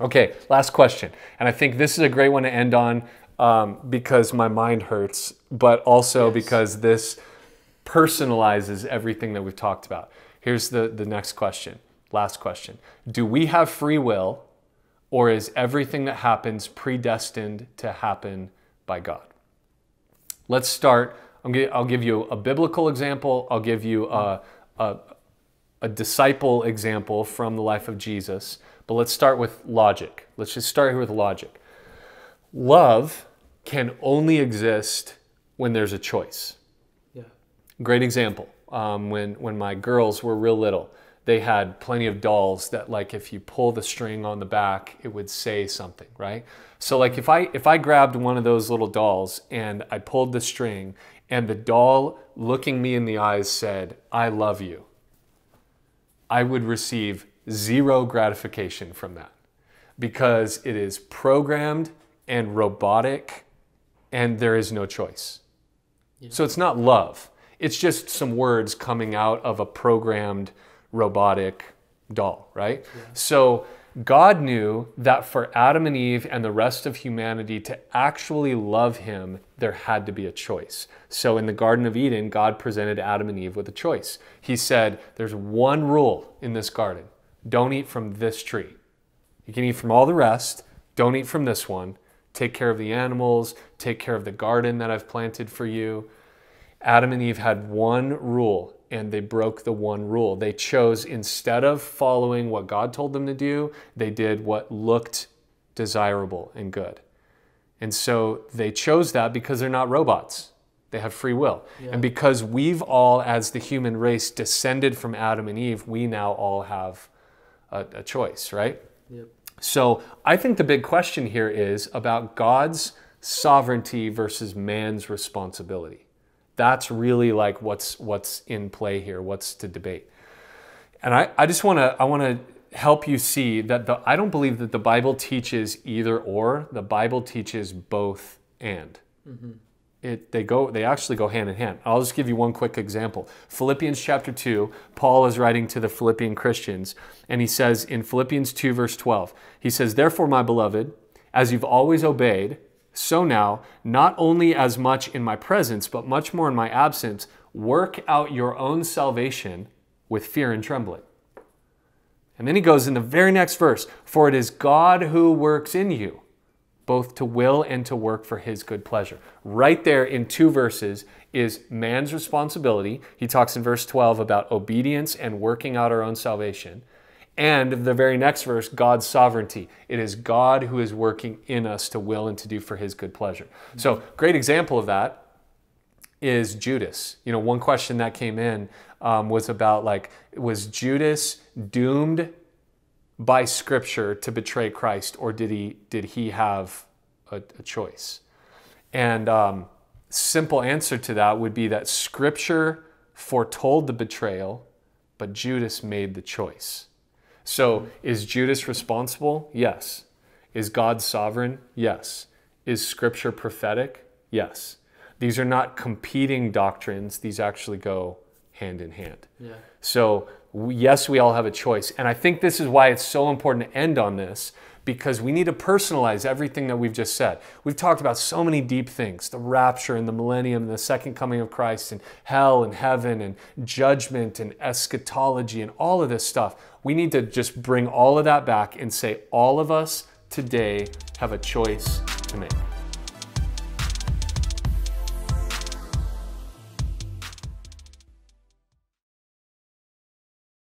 Okay, last question. And I think this is a great one to end on um, because my mind hurts, but also yes. because this personalizes everything that we've talked about. Here's the, the next question, last question. Do we have free will, or is everything that happens predestined to happen by God? Let's start. i I'll give you a biblical example. I'll give you a, a, a disciple example from the life of Jesus. But let's start with logic. Let's just start here with logic. Love can only exist when there's a choice. Yeah. Great example. Um, when when my girls were real little, they had plenty of dolls that like if you pull the string on the back, it would say something, right? So like if I if I grabbed one of those little dolls and I pulled the string and the doll looking me in the eyes said, "I love you." I would receive zero gratification from that because it is programmed and robotic and there is no choice. Yeah. So it's not love. It's just some words coming out of a programmed robotic doll, right? Yeah. So God knew that for Adam and Eve and the rest of humanity to actually love him, there had to be a choice. So in the Garden of Eden, God presented Adam and Eve with a choice. He said, There's one rule in this garden don't eat from this tree. You can eat from all the rest, don't eat from this one. Take care of the animals, take care of the garden that I've planted for you. Adam and Eve had one rule and they broke the one rule. They chose, instead of following what God told them to do, they did what looked desirable and good. And so they chose that because they're not robots. They have free will. Yeah. And because we've all, as the human race, descended from Adam and Eve, we now all have a, a choice, right? Yep. So I think the big question here is about God's sovereignty versus man's responsibility. That's really like what's what's in play here, what's to debate. And I, I just want to I want to help you see that the I don't believe that the Bible teaches either or. The Bible teaches both and. Mm-hmm. It, they go they actually go hand in hand. I'll just give you one quick example. Philippians chapter 2, Paul is writing to the Philippian Christians and he says in Philippians 2 verse 12, he says, "Therefore my beloved, as you've always obeyed, so now, not only as much in my presence, but much more in my absence, work out your own salvation with fear and trembling. And then he goes in the very next verse For it is God who works in you, both to will and to work for his good pleasure. Right there in two verses is man's responsibility. He talks in verse 12 about obedience and working out our own salvation. And the very next verse, God's sovereignty. It is God who is working in us to will and to do for his good pleasure. So, great example of that is Judas. You know, one question that came in um, was about like, was Judas doomed by Scripture to betray Christ, or did he did he have a, a choice? And um, simple answer to that would be that Scripture foretold the betrayal, but Judas made the choice. So is Judas responsible? Yes. Is God sovereign? Yes. Is Scripture prophetic? Yes. These are not competing doctrines, these actually go hand in hand. Yeah. So, yes, we all have a choice. And I think this is why it's so important to end on this because we need to personalize everything that we've just said. We've talked about so many deep things the rapture and the millennium and the second coming of Christ and hell and heaven and judgment and eschatology and all of this stuff. We need to just bring all of that back and say all of us today have a choice to make.